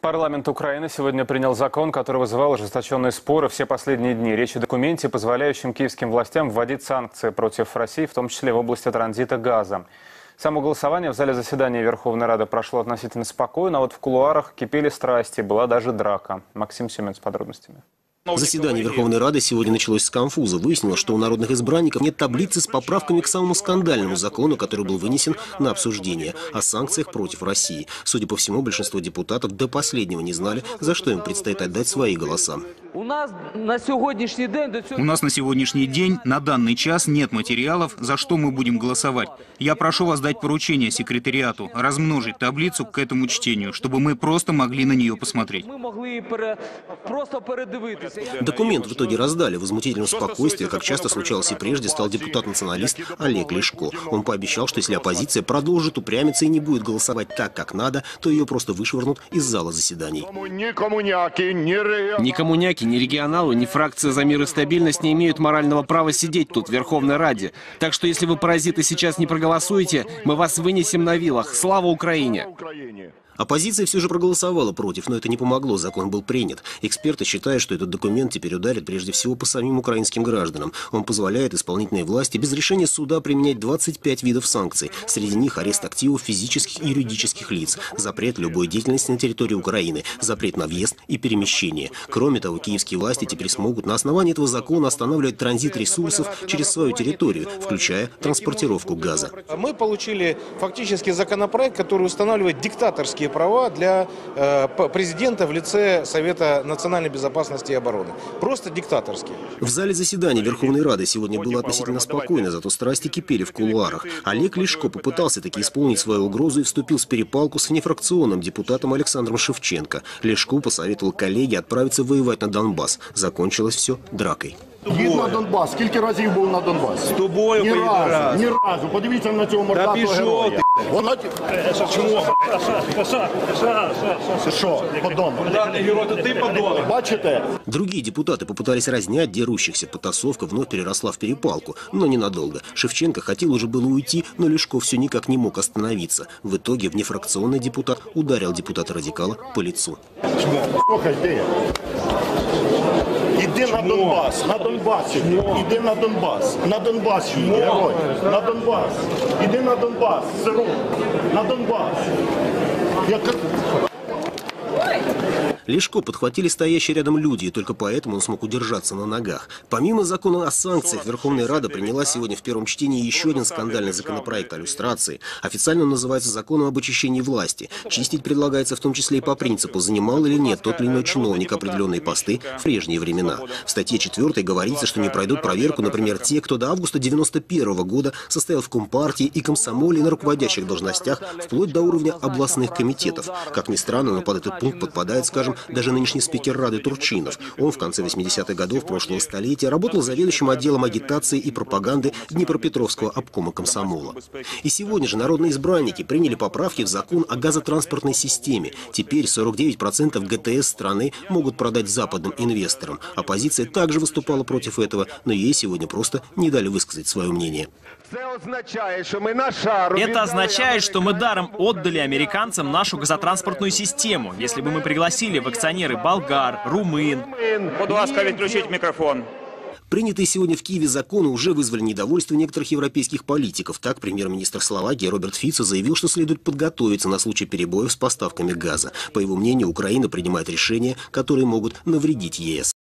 Парламент Украины сегодня принял закон, который вызывал ожесточенные споры все последние дни. Речь о документе, позволяющем киевским властям вводить санкции против России, в том числе в области транзита газа. Само голосование в зале заседания Верховной Рады прошло относительно спокойно, а вот в кулуарах кипели страсти, была даже драка. Максим Семен с подробностями. Заседание Верховной Рады сегодня началось с конфуза. Выяснилось, что у народных избранников нет таблицы с поправками к самому скандальному закону, который был вынесен на обсуждение о санкциях против России. Судя по всему, большинство депутатов до последнего не знали, за что им предстоит отдать свои голоса. У нас на сегодняшний день У нас на сегодняшний день, на данный час, нет материалов, за что мы будем голосовать. Я прошу вас дать поручение секретариату размножить таблицу к этому чтению, чтобы мы просто могли на нее посмотреть. ми могли пере... просто передивитися. Документ в итоге раздали. Возмутительным спокойствие, как часто случалось и прежде, стал депутат-националист Олег Лешко. Он пообещал, что если оппозиция продолжит упрямиться и не будет голосовать так, как надо, то ее просто вышвырнут из зала заседаний. Ни коммуняки, ни ре- Ни коммуняки, ни регионалы, ни фракция «За мир и стабильность» не имеют морального права сидеть тут, в Верховной Раде. Так что если вы, паразиты, сейчас не проголосуете, мы вас вынесем на вилах. Слава Украине! Оппозиция все же проголосовала против, но это не помогло, закон был принят. Эксперты считают, что этот документ теперь ударит прежде всего по самим украинским гражданам. Он позволяет исполнительной власти без решения суда применять 25 видов санкций. Среди них арест активов физических и юридических лиц, запрет любой деятельности на территории Украины, запрет на въезд и перемещение. Кроме того, киевские власти теперь смогут на основании этого закона останавливать транзит ресурсов через свою территорию, включая транспортировку газа. Мы получили фактически законопроект, который устанавливает диктаторские права для э, президента в лице Совета национальной безопасности и обороны. Просто диктаторские. В зале заседания Верховной Рады сегодня было относительно спокойно, зато страсти кипели в кулуарах. Олег Лешко попытался таки исполнить свою угрозу и вступил в перепалку с внефракционным депутатом Александром Шевченко. Лешко посоветовал коллеге отправиться воевать на Донбасс. Закончилось все дракой. Їдь на Донбас. Скільки разів був на Донбасі? З тобою ні поїду разу, раз. ні разу. Подивіться на цього мордатого пішов героя. ти. Вона ті- Це що, подонок? герой, то ты подонок. Бачите? Другие депутаты попытались разнять дерущихся. Потасовка вновь переросла в перепалку, но ненадолго. Шевченко хотел уже было уйти, но Лешко все никак не мог остановиться. В итоге внефракционный депутат ударил депутата-радикала по лицу. Слухай, ти. Іди на Донбас, на Донбас Іди. Іди на Донбас. На Донбас їдь, герой. На Донбас. Іди на Донбас, сиру. На Донбас. Я Лешко подхватили стоящие рядом люди, и только поэтому он смог удержаться на ногах. Помимо закона о санкциях, Верховная Рада приняла сегодня в первом чтении еще один скандальный законопроект о люстрации. Официально он называется законом об очищении власти. Чистить предлагается в том числе и по принципу, занимал или нет тот или иной чиновник определенные посты в прежние времена. В статье 4 говорится, что не пройдут проверку, например, те, кто до августа 91 года состоял в Компартии и комсомоле на руководящих должностях, вплоть до уровня областных комитетов. Как ни странно, но под этот пункт подпадает, скажем, даже нынешний спикер Рады Турчинов. Он в конце 80-х годов прошлого столетия работал заведующим отделом агитации и пропаганды Днепропетровского обкома комсомола. И сегодня же народные избранники приняли поправки в закон о газотранспортной системе. Теперь 49% ГТС страны могут продать западным инвесторам. Оппозиция также выступала против этого, но ей сегодня просто не дали высказать свое мнение. Это означает, что мы даром отдали американцам нашу газотранспортную систему. Если бы мы пригласили в акционеры болгар, румын, Будь ласка, відключіть мікрофон. Принятые сегодня в Киеве законы уже вызвали недовольство некоторых европейских политиков. Так, премьер-министр Словакии Роберт Фицо заявил, что следует подготовиться на случай перебоев с поставками газа. По его мнению, Украина принимает решения, которые могут навредить ЕС.